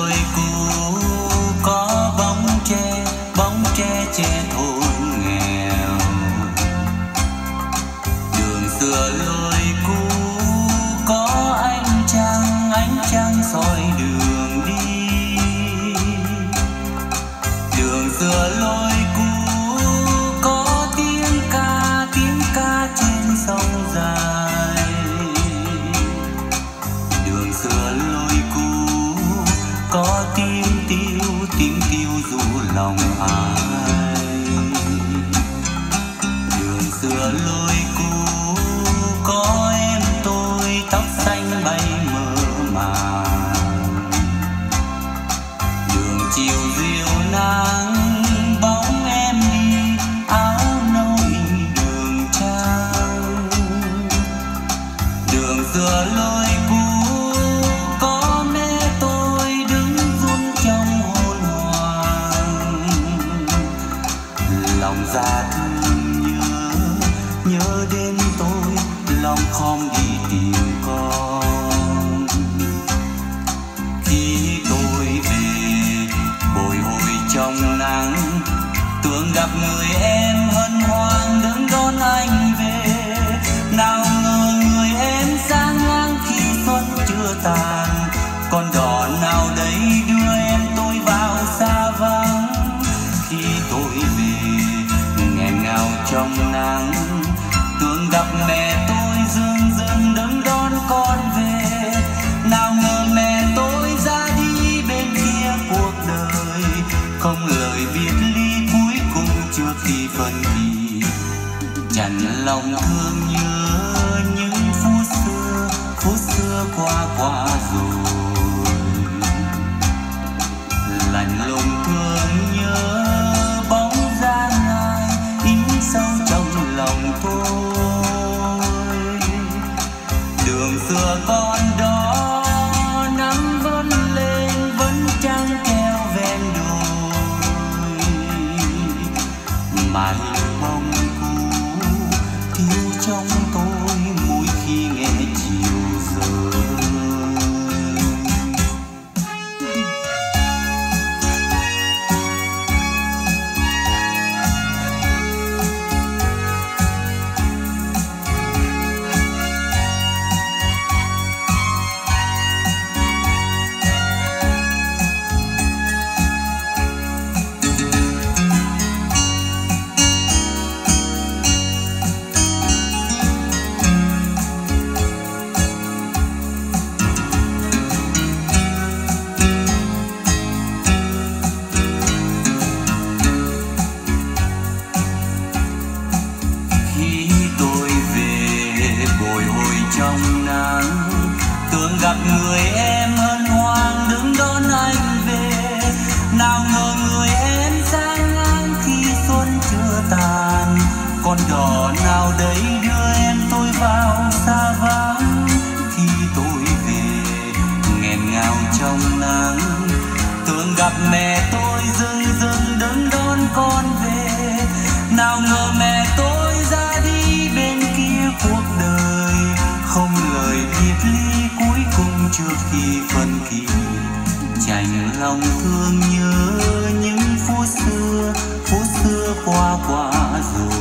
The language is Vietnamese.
xưa cũ. Lòng ai nhớ đến tôi, lòng khom đi tìm con. Khi tôi về, bồi hồi trong nắng, tưởng gặp người em hân hoan đứng đón anh về. Nào ngờ người em sang ngang khi xuân chưa tàn con đò nào đấy đưa em tôi vào xa vắng. Khi tôi về, nghẹn ngào trong nắng gặp mẹ tôi dương dương đứng đón con về. Nào ngờ mẹ tôi ra đi bên kia cuộc đời. Không lời biệt ly cuối cùng trước khi phân kỳ chẳng lòng thương nhớ những phút xưa phút xưa qua qua rồi. Gặp mẹ tôi dưng dưng đứng đón con về. Nào ngờ mẹ tôi ra đi bên kia cuộc đời. Không lời biệt ly cuối cùng trước khi phân kỳ chành lòng thương nhớ những phút xưa phút xưa qua qua rồi.